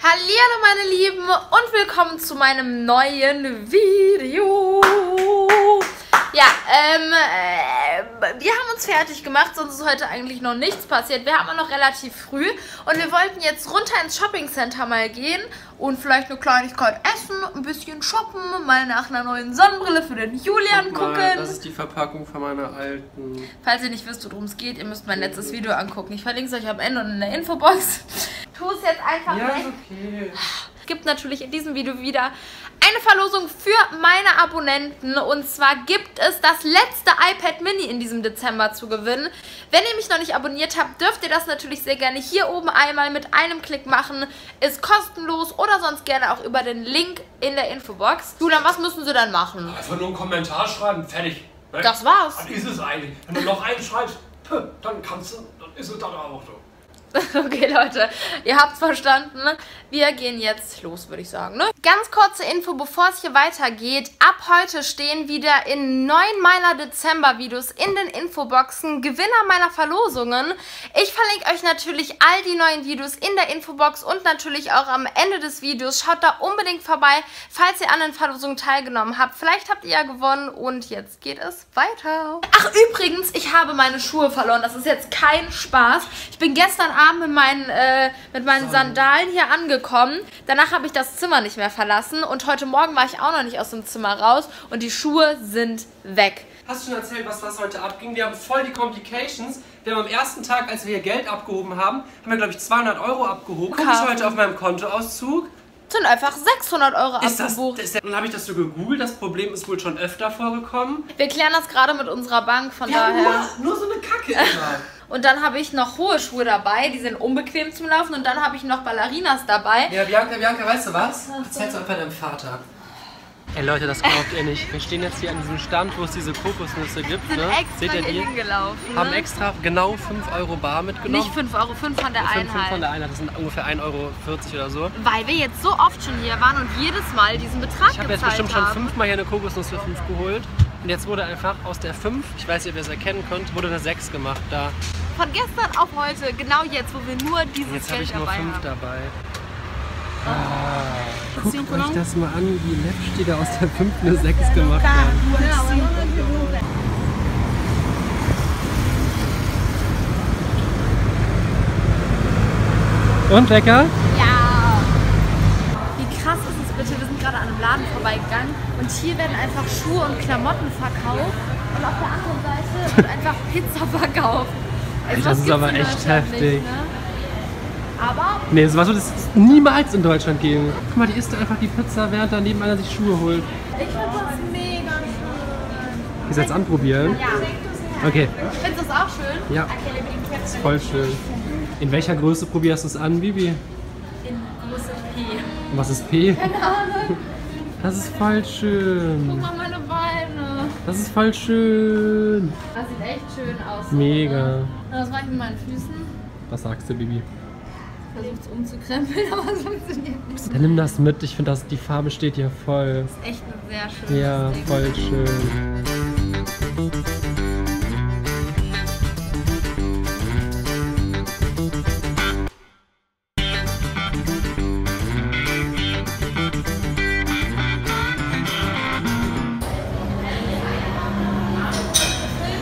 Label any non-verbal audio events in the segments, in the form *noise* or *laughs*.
Hallo meine Lieben und willkommen zu meinem neuen Video. Ja, ähm, äh, wir haben uns fertig gemacht, sonst ist heute eigentlich noch nichts passiert. Wir haben noch relativ früh und wir wollten jetzt runter ins Shopping Center mal gehen und vielleicht eine Kleinigkeit essen, ein bisschen shoppen, mal nach einer neuen Sonnenbrille für den Julian mal, gucken. Das ist die Verpackung von meiner alten. Falls ihr nicht wisst, worum es geht, ihr müsst mein letztes Video angucken. Ich verlinke es euch am Ende und in der Infobox. Tu es jetzt einfach Ja, weg. ist okay. Es gibt natürlich in diesem Video wieder eine Verlosung für meine Abonnenten. Und zwar gibt es das letzte iPad Mini in diesem Dezember zu gewinnen. Wenn ihr mich noch nicht abonniert habt, dürft ihr das natürlich sehr gerne hier oben einmal mit einem Klick machen. Ist kostenlos oder sonst gerne auch über den Link in der Infobox. Julian, was müssen sie dann machen? Einfach nur einen Kommentar schreiben, fertig. Das war's. Das ist es eigentlich. Wenn du noch einen schreibst, dann kannst du, dann ist es dann auch so. *laughs* Okay, Leute, ihr habt's verstanden. Wir gehen jetzt los, würde ich sagen. Ne? Ganz kurze Info, bevor es hier weitergeht. Ab heute stehen wieder in neun meiner Dezember-Videos in den Infoboxen Gewinner meiner Verlosungen. Ich verlinke euch natürlich all die neuen Videos in der Infobox und natürlich auch am Ende des Videos. Schaut da unbedingt vorbei, falls ihr an den Verlosungen teilgenommen habt. Vielleicht habt ihr ja gewonnen und jetzt geht es weiter. Ach, übrigens, ich habe meine Schuhe verloren. Das ist jetzt kein Spaß. Ich bin gestern Abend mit meinen, äh, mit meinen Sandalen hier angekommen. Danach habe ich das Zimmer nicht mehr verlassen und heute Morgen war ich auch noch nicht aus dem Zimmer raus und die Schuhe sind weg. Hast du schon erzählt, was das heute abging? Wir haben voll die Complications. Wir haben am ersten Tag, als wir hier Geld abgehoben haben, haben wir, glaube ich, 200 Euro abgehoben. Guck ich heute auf meinem Kontoauszug. Sind einfach 600 Euro Ist das, abgebucht. ist, dann habe ich das so gegoogelt. Das Problem ist wohl schon öfter vorgekommen. Wir klären das gerade mit unserer Bank, von Ja, daher. nur, nur so eine Kacke immer. Und dann habe ich noch hohe Schuhe dabei, die sind unbequem zum Laufen. Und dann habe ich noch Ballerinas dabei. Ja, Bianca, Bianca, weißt du was? Erzähl's einfach deinem Vater. Ey Leute, das glaubt ihr nicht. Wir stehen jetzt hier an diesem Stand, wo es diese Kokosnüsse gibt. Ne? Seht ihr die? hingelaufen. Haben Ne? extra genau 5 Euro bar mitgenommen. Nicht 5 Euro, 5 von der 5, 5 Einheit. von der Einheit, das sind ungefähr 1,40 Euro oder so. Weil wir jetzt so oft schon hier waren und jedes Mal diesen Betrag Ich habe jetzt bestimmt schon haben. fünfmal hier eine Kokosnuss für 5 geholt. Und jetzt wurde einfach aus der 5, ich weiß nicht, ob ihr es erkennen könnt, wurde eine 6 gemacht da. Von gestern auf heute, genau jetzt, wo wir nur dieses jetzt Geld ich nur dabei 5 haben. dabei. Ah, guckt euch das mal an, wie läppisch die da aus der 5 eine 6 gemacht haben. Und lecker? Ja. Wie krass ist es bitte? Wir sind gerade an einem Laden vorbeigegangen und hier werden einfach Schuhe und Klamotten verkauft und auf der anderen Seite wird einfach Pizza verkauft. Also, Das ist aber echt heftig. Nicht, ne? Aber Nee, das war so, das ist niemals in Deutschland geben. Guck mal, die isst einfach die Pizza, während daneben einer sich Schuhe holt. ich finde das mega schön. Ich jetzt anprobieren. Ja. Okay, Findest du das auch schön? ja, ist voll schön. In welcher Größe probierst du es an, Bibi? In Größe P. Und was ist P? Keine Ahnung. Das ist voll Guck schön. mal meine Beine. Das ist voll schön. Das sieht echt schön aus. Mega. Und was mache ich mit meinen Füßen? Was sagst du, Bibi? Versucht es umzukrempeln, *laughs* aber es funktioniert nicht. Dann nimm das mit. Ich finde, die Farbe steht hier voll. Echt ein sehr schönes Ja, Ding. voll schön.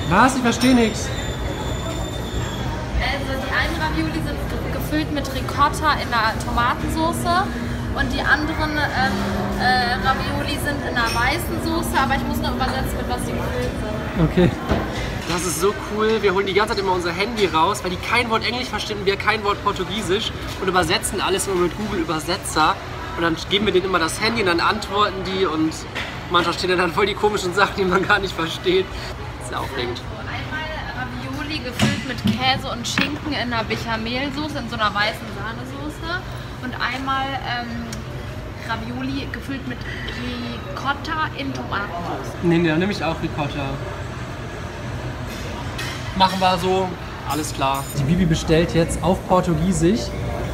Was? Ich verstehe nichts. Ravioli sind ge- gefüllt mit Ricotta in der Tomatensauce und die anderen ähm, äh, Ravioli sind in einer weißen Soße, aber ich muss noch übersetzen, mit was die gefüllt sind. Okay. Das ist so cool. Wir holen die ganze Zeit immer unser Handy raus, weil die kein Wort Englisch verstehen und wir kein Wort Portugiesisch und übersetzen alles immer mit Google Übersetzer. Und dann geben wir denen immer das Handy und dann antworten die und manchmal stehen dann voll die komischen Sachen, die man gar nicht versteht. Sehr aufregend. Gefüllt mit Käse und Schinken in einer Bechamelsoße, in so einer weißen Sahnesoße. Und einmal ähm, Ravioli gefüllt mit Ricotta in Tomatensauce. Nee, nee, dann nehme ich auch Ricotta. Machen wir so. Alles klar. Die Bibi bestellt jetzt auf Portugiesisch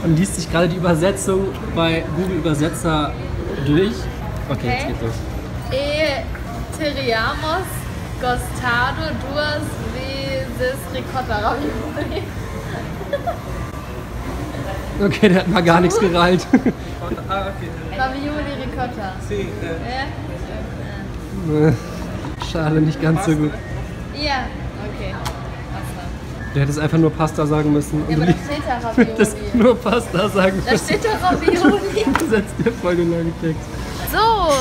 und liest sich gerade die Übersetzung bei Google Übersetzer durch. Okay, jetzt Okay. geht's los. E teriamos gostado duas vezes ricotta ravioli. Okay, der hat mal gar nichts gereilt. *laughs* Ravioli Ricotta. Schade, nicht ganz so gut. Ja, okay. Pasta. Du hättest einfach nur Pasta sagen müssen. Ja, aber du da *laughs* steht ja hättest Ravioli. nur Pasta sagen Da müssen. steht doch Ravioli. *laughs* Du setzt dir voll den langen Text. So,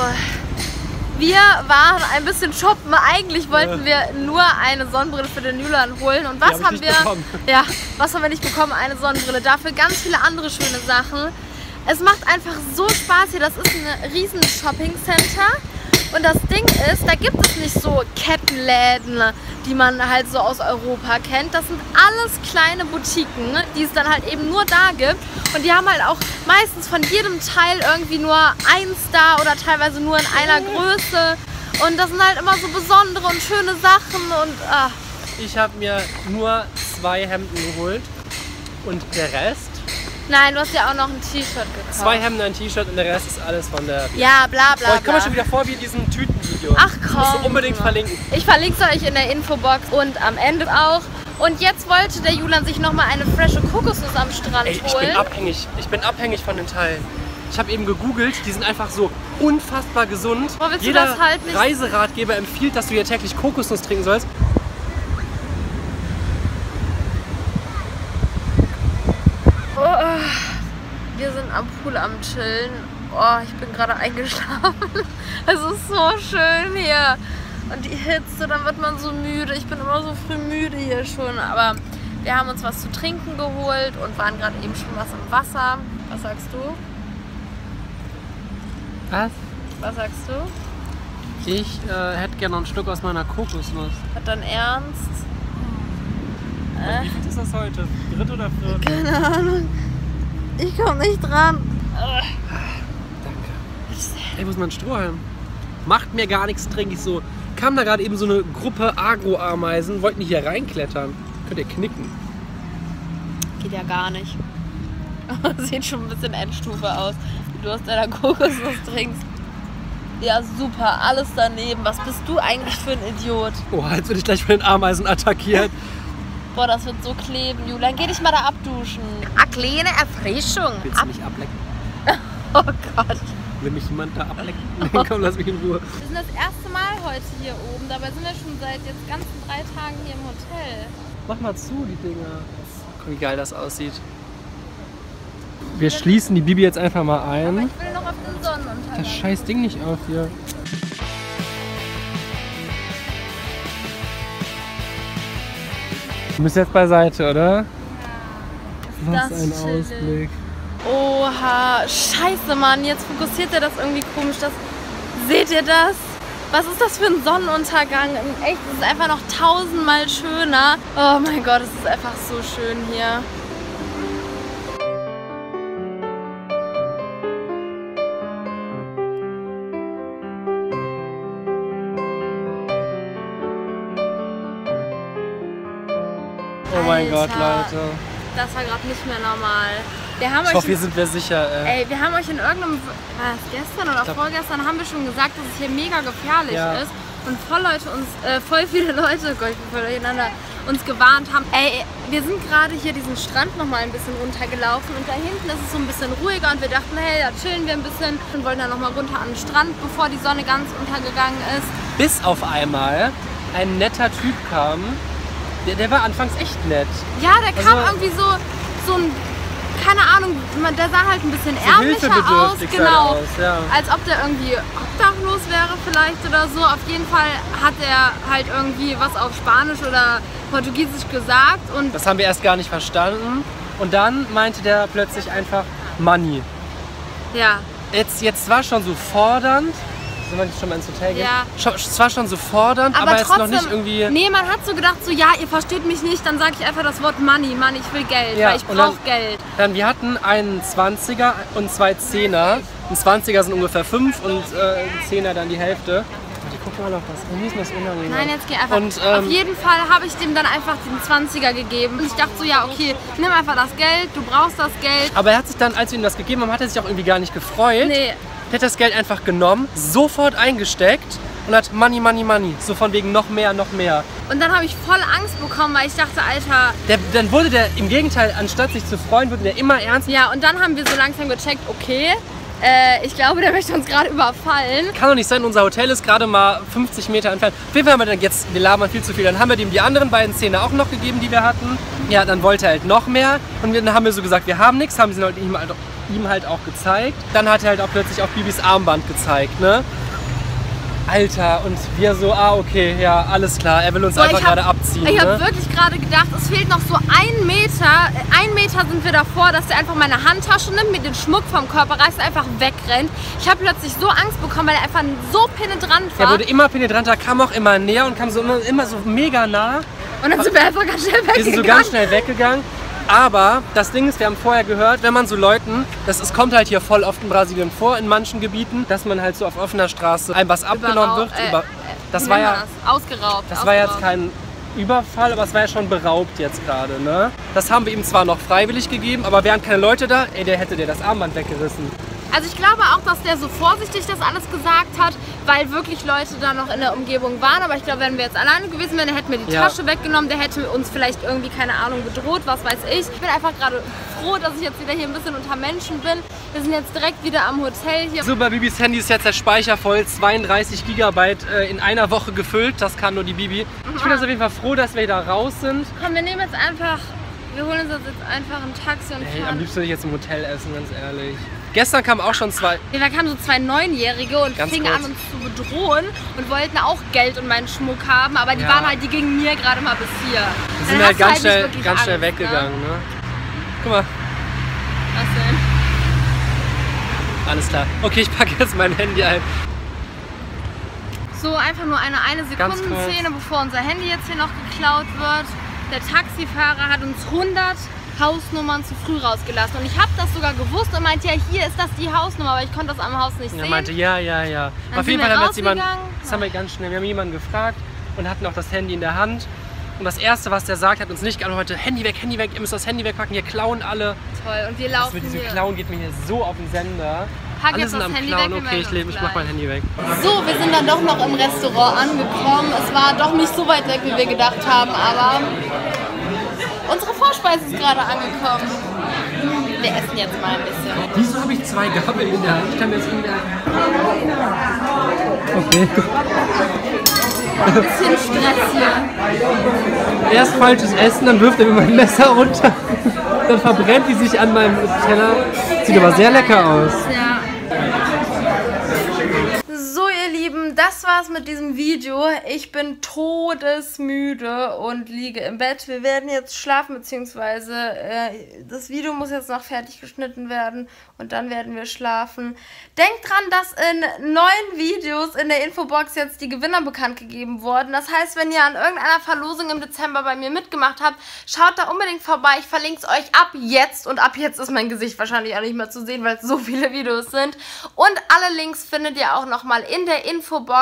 wir waren ein bisschen shoppen. Eigentlich wollten wir nur eine Sonnenbrille für den Julian holen. Und was hab haben wir? bekommen. Ja, was haben wir nicht bekommen? Eine Sonnenbrille. Dafür ganz viele andere schöne Sachen. Es macht einfach so Spaß hier. Das ist ein riesen Shopping Center. Und das Ding ist, da gibt es nicht so Kettenläden, die man halt so aus Europa kennt. Das sind alles kleine Boutiquen, die es dann halt eben nur da gibt. Und die haben halt auch meistens von jedem Teil irgendwie nur eins da oder teilweise nur in einer Größe. Und das sind halt immer so besondere und schöne Sachen und ah, Ich habe mir nur zwei Hemden geholt. Und der Rest? Nein, du hast ja auch noch ein T-Shirt gekauft. Zwei Hemden, ein T-Shirt und der Rest ist alles von der. Ja, bla bla Boah, ich komme bla. mir schon wieder vor wie in diesem Tütenvideo. Ach Das musst komm. du unbedingt verlinken. Ich verlinke es euch in der Infobox und am Ende auch. Und jetzt wollte der Julian sich nochmal eine frische Kokosnuss am Strand Ey, ich holen. bin abhängig. Ich bin abhängig von den Teilen. Ich habe eben gegoogelt, die sind einfach so unfassbar gesund. Boah, willst du Jeder das halt nicht- Reiseratgeber empfiehlt, dass du hier täglich Kokosnuss trinken sollst. Wir sind am Pool am Chillen. Oh, ich bin gerade eingeschlafen. *laughs* Es ist so schön hier. Und die Hitze, dann wird man so müde. Ich bin immer so früh müde hier schon. Aber wir haben uns was zu trinken geholt und waren gerade eben schon was im Wasser. Was sagst du? Was? Was sagst du? Ich äh, hätte gerne ein Stück aus meiner Kokosnuss. Hat dann Ernst? Wie viel ist das heute? Dritt oder viert? Keine Ahnung. Ich komme nicht dran. Ey, wo ist mein Strohhalm? Macht mir gar nichts, trinke ich so. Kam da gerade eben so eine Gruppe Agro-Ameisen, wollten hier reinklettern. Könnt ihr knicken. Geht ja gar nicht. *laughs* Sieht schon ein bisschen Endstufe aus, wie du aus deiner Kokosnuss trinkst. Ja, super, alles daneben. Was bist du eigentlich für ein Idiot? Oh, jetzt werde ich gleich von den Ameisen attackiert. *laughs* Boah, das wird so kleben. Julian, geh dich mal da abduschen. Eine kleine Erfrischung. Willst du mich ablecken? *laughs* Oh Gott. Will mich jemand da ablecken? *laughs* Nee, komm, lass mich in Ruhe. Wir sind das erste Mal heute hier oben. Dabei sind wir schon seit jetzt ganzen drei Tagen hier im Hotel. Mach mal zu, die Dinger. Guck, wie geil das aussieht. Wir schließen die Bibi jetzt einfach mal Aber ein. ich will noch auf den Sonnenuntergang. Das scheiß Ding nicht auf hier. Du bist jetzt beiseite, oder? Was das ein chillig. Ausblick. Oha, scheiße, Mann. Jetzt fokussiert er das irgendwie komisch. Das, seht ihr das? Was ist das für ein Sonnenuntergang? In echt, es ist einfach noch tausendmal schöner. Oh mein Gott, es ist einfach so schön hier. Mein. Gott, Leute. Das war gerade nicht mehr normal. Wir haben Ich euch hoffe, hier sind wir sicher. Äh. Ey, wir haben euch in irgendeinem, war das gestern oder glaub- vorgestern, haben wir schon gesagt, dass es hier mega gefährlich Ja. ist. Und voll Leute uns, äh, voll viele *laughs* Leute, Gott, ich bin voll durcheinander, uns gewarnt haben. Ey, wir sind gerade hier diesen Strand nochmal ein bisschen runtergelaufen und da hinten ist es so ein bisschen ruhiger und wir dachten, hey, da chillen wir ein bisschen und wollten dann nochmal runter an den Strand, bevor die Sonne ganz untergegangen ist. Bis auf einmal ein netter Typ kam. Der, der war anfangs echt nett. Ja, der kam Also- irgendwie so, so ein, keine Ahnung, man- der sah halt ein bisschen ärmlicher aus, genau. aus, ja. Als ob der irgendwie obdachlos wäre vielleicht oder so. Auf jeden Fall hat er halt irgendwie was auf Spanisch oder Portugiesisch gesagt und Das haben wir erst gar nicht verstanden. Und dann meinte der plötzlich einfach Money. ja, Jetzt, jetzt war schon so fordernd. Sollen wir jetzt schon mal ins Hotel gehen? Ja. Schon, es war schon so fordernd, aber, aber, es ist trotzdem, noch nicht irgendwie. nee, man hat so gedacht, so ja, ihr versteht mich nicht, dann sage ich einfach das Wort Money, Mann, ich will Geld, Ja, weil ich brauche Geld. Dann, wir hatten einen 20er und zwei 10er. Ein 20er sind ungefähr 5 und äh, ein 10er dann die Hälfte. Gucken mal noch was. Mir ist das unangenehm. Nein, jetzt geh einfach. Und, Auf ähm, jeden Fall habe ich dem dann einfach den 20er gegeben. Und ich dachte so, ja, okay, nimm einfach das Geld, du brauchst das Geld. Aber er hat sich dann, als wir ihm das gegeben haben, hat er sich auch irgendwie gar nicht gefreut. Nee, Er hat das Geld einfach genommen, sofort eingesteckt und hat Money, Money, Money. So von wegen noch mehr, noch mehr. Und dann habe ich voll Angst bekommen, weil ich dachte, Alter. Der, dann wurde der, im Gegenteil, anstatt sich zu freuen, wurde der immer ernst. Ja, und dann haben wir so langsam gecheckt, okay, äh, ich glaube, der möchte uns gerade überfallen. Kann doch nicht sein, unser Hotel ist gerade mal 50 Meter entfernt. Auf jeden Fall haben wir dann jetzt, wir labern viel zu viel. Dann haben wir dem die anderen beiden Szene auch noch gegeben, die wir hatten. Ja, dann wollte er halt noch mehr. Und dann haben wir so gesagt, wir haben nichts, haben sie halt ihm, halt, ihm halt auch gezeigt. Dann hat er halt auch plötzlich auch Bibis Armband gezeigt, ne? Alter, und wir so, ah, okay, ja, alles klar, er will uns Boah, einfach gerade abziehen. Ich ne? habe wirklich gerade gedacht, es fehlt noch so ein Meter. äh, Ein Meter sind wir davor, dass er einfach meine Handtasche nimmt, mir den Schmuck vom Körper reißt und einfach wegrennt. Ich habe plötzlich so Angst bekommen, weil er einfach so penetrant Er war. wurde immer penetranter, kam auch immer näher und kam so immer, immer so mega nah. und dann sind wir einfach ganz schnell weggegangen. Wir sind so ganz schnell weggegangen. Aber das Ding ist, wir haben vorher gehört, wenn man so Leuten, das es kommt halt hier voll oft in Brasilien vor, in manchen Gebieten, dass man halt so auf offener Straße ein was abgenommen wird. äh, über, äh, das war ja, das? Ausgeraubt. das war jetzt ausgeraubt. kein Überfall, aber es war ja schon beraubt jetzt gerade. Ne? Das haben wir ihm zwar noch freiwillig gegeben, aber wären keine Leute da, ey, der hätte dir das Armband weggerissen. Also ich glaube auch, dass der so vorsichtig das alles gesagt hat, weil wirklich Leute da noch in der Umgebung waren. Aber ich glaube, wenn wir jetzt alleine gewesen wären, der hätte mir die Ja. Tasche weggenommen, der hätte uns vielleicht irgendwie, keine Ahnung, bedroht, was weiß ich. Ich bin einfach gerade froh, dass ich jetzt wieder hier ein bisschen unter Menschen bin. Wir sind jetzt direkt wieder am Hotel hier. So, bei Bibis Handy ist jetzt der Speicher voll, 32 Gigabyte äh, in einer Woche gefüllt. Das kann nur die Bibi. Ich bin jetzt auf jeden Fall froh, dass wir da raus sind. Komm, wir nehmen jetzt einfach, wir holen uns jetzt einfach ein Taxi und Ey, am fahren. liebsten würde ich jetzt im Hotel essen, ganz ehrlich. Gestern kamen auch schon zwei. Ja, Da kamen so zwei Neunjährige und Ganz fingen kurz. an uns zu bedrohen und wollten auch Geld und meinen Schmuck haben, aber die Ja. waren halt, die gingen mir gerade mal bis hier. Dann sind halt ganz schnell, ganz schnell Angst, weggegangen. Ne? Ne? Guck mal, Was denn? alles klar. Okay, ich packe jetzt mein Handy ein. So, einfach nur eine eine Sekunden. Szene, bevor unser Handy jetzt hier noch geklaut wird. Der Taxifahrer hat uns 100 Hausnummern zu früh rausgelassen. Und ich habe das sogar gewusst und meinte, ja, hier ist das die Hausnummer, aber ich konnte das am Haus nicht Er sehen. meinte, ja, ja, ja. Dann Auf jeden Fall haben wir jetzt jemanden, das haben wir ganz schnell, wir haben jemanden gefragt und hatten auch das Handy in der Hand. Und das Erste, was der sagt, hat uns nicht geantwortet, Handy weg, Handy weg, ihr müsst das Handy wegpacken, hier klauen alle. Toll. Und wir Das laufen mit diesem hier. Klauen geht mir hier so auf den Sender. Pack alle jetzt sind das am Handy Klauen, weg, okay, ich lebe, ich mach mein. Handy weg. So, wir sind dann doch noch im Restaurant angekommen. Es war doch nicht so weit weg, wie wir gedacht haben, aber unsere Vorspeise ist gerade angekommen. Wir essen jetzt mal ein bisschen. Wieso habe ich zwei Gabeln in der Hand? Ich kann jetzt irgendwie... Okay. Bisschen Stress hier. Erst falsches Essen, dann wirft er mir mein Messer runter. Dann verbrennt die sich an meinem Teller. Sieht aber sehr lecker aus. Ja. Das war's mit diesem Video. Ich bin todesmüde und liege im Bett. Wir werden jetzt schlafen, beziehungsweise äh, das Video muss jetzt noch fertig geschnitten werden und dann werden wir schlafen. Denkt dran, dass in neun Videos in der Infobox jetzt die Gewinner bekannt gegeben wurden. Das heißt, wenn ihr an irgendeiner Verlosung im Dezember bei mir mitgemacht habt, schaut da unbedingt vorbei. Ich verlinke es euch ab jetzt und ab jetzt ist mein Gesicht wahrscheinlich auch nicht mehr zu sehen, weil es so viele Videos sind. Und alle Links findet ihr auch nochmal in der Infobox.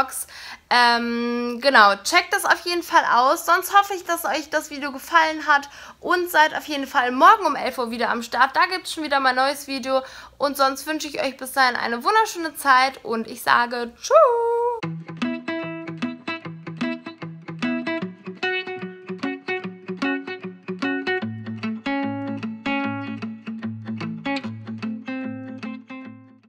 Ähm, genau, checkt das auf jeden Fall aus. Sonst hoffe ich, dass euch das Video gefallen hat und seid auf jeden Fall morgen um 11 Uhr wieder am Start. Da gibt es schon wieder mein neues Video. Und sonst wünsche ich euch bis dahin eine wunderschöne Zeit und ich sage Tschüss.